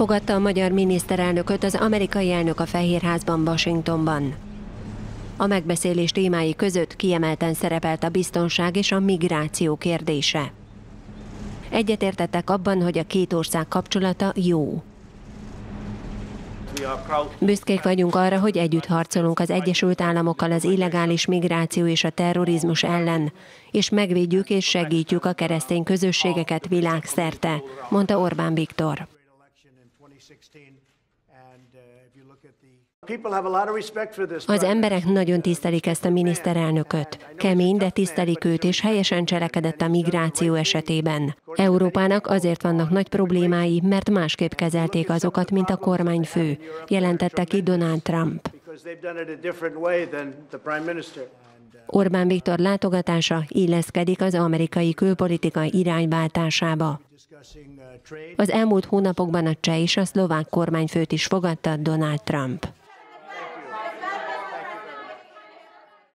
Fogadta a magyar miniszterelnököt az amerikai elnök a Fehérházban, Washingtonban. A megbeszélés témái között kiemelten szerepelt a biztonság és a migráció kérdése. Egyetértettek abban, hogy a két ország kapcsolata jó. Büszkék vagyunk arra, hogy együtt harcolunk az Egyesült Államokkal az illegális migráció és a terrorizmus ellen, és megvédjük és segítjük a keresztény közösségeket világszerte, mondta Orbán Viktor. Az emberek nagyon tisztelik ezt a miniszterelnököt. Kemény, de tisztelik őt, és helyesen cselekedett a migráció esetében. Európának azért vannak nagy problémái, mert másképp kezelték azokat, mint a kormányfő, jelentette ki Donald Trump. Orbán Viktor látogatása illeszkedik az amerikai külpolitika irányváltásába. Az elmúlt hónapokban a cseh és a szlovák kormányfőt is fogadta Donald Trump.